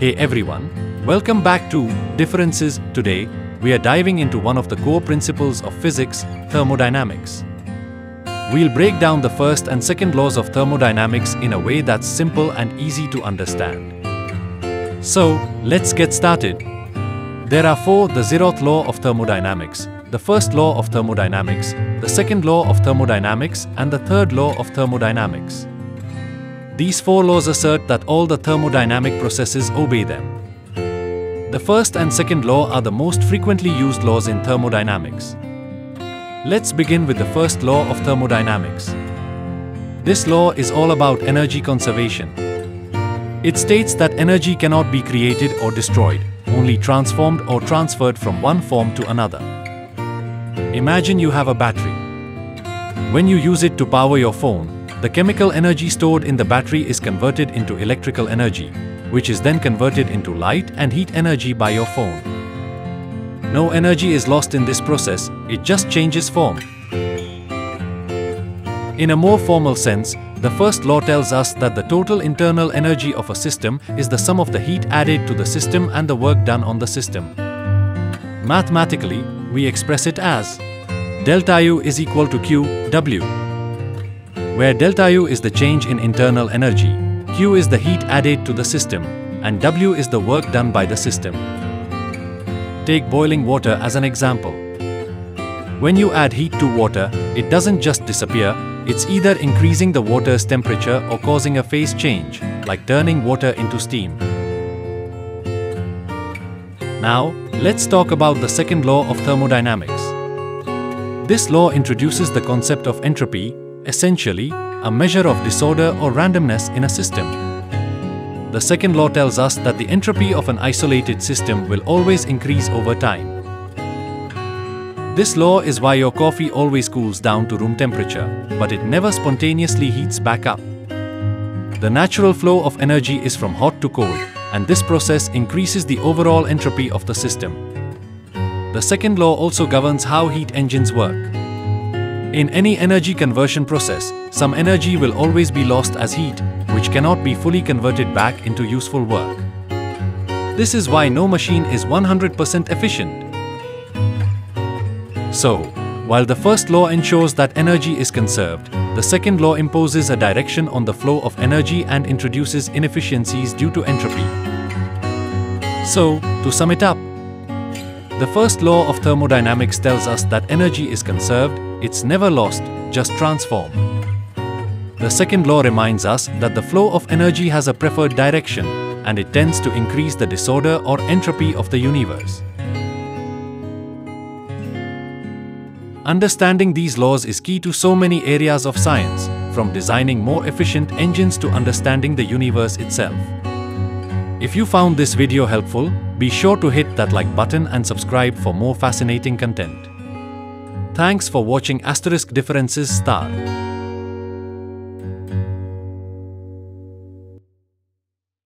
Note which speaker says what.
Speaker 1: Hey everyone, welcome back to Differences. Today, we are diving into one of the core principles of physics, thermodynamics. We'll break down the first and second laws of thermodynamics in a way that's simple and easy to understand. So, let's get started. There are four the zeroth law of thermodynamics, the first law of thermodynamics, the second law of thermodynamics, and the third law of thermodynamics. These four laws assert that all the thermodynamic processes obey them. The first and second law are the most frequently used laws in thermodynamics. Let's begin with the first law of thermodynamics. This law is all about energy conservation. It states that energy cannot be created or destroyed, only transformed or transferred from one form to another. Imagine you have a battery. When you use it to power your phone, the chemical energy stored in the battery is converted into electrical energy, which is then converted into light and heat energy by your phone. No energy is lost in this process, it just changes form. In a more formal sense, the first law tells us that the total internal energy of a system is the sum of the heat added to the system and the work done on the system. Mathematically, we express it as delta U is equal to Q, W, where delta U is the change in internal energy, Q is the heat added to the system, and W is the work done by the system. Take boiling water as an example. When you add heat to water, it doesn't just disappear, it's either increasing the water's temperature or causing a phase change, like turning water into steam. Now, let's talk about the second law of thermodynamics. This law introduces the concept of entropy essentially a measure of disorder or randomness in a system. The second law tells us that the entropy of an isolated system will always increase over time. This law is why your coffee always cools down to room temperature, but it never spontaneously heats back up. The natural flow of energy is from hot to cold, and this process increases the overall entropy of the system. The second law also governs how heat engines work. In any energy conversion process, some energy will always be lost as heat, which cannot be fully converted back into useful work. This is why no machine is 100% efficient. So, while the first law ensures that energy is conserved, the second law imposes a direction on the flow of energy and introduces inefficiencies due to entropy. So, to sum it up, the first law of thermodynamics tells us that energy is conserved it's never lost, just transformed. The second law reminds us that the flow of energy has a preferred direction and it tends to increase the disorder or entropy of the universe. Understanding these laws is key to so many areas of science, from designing more efficient engines to understanding the universe itself. If you found this video helpful, be sure to hit that like button and subscribe for more fascinating content. Thanks for watching Asterisk Differences Star.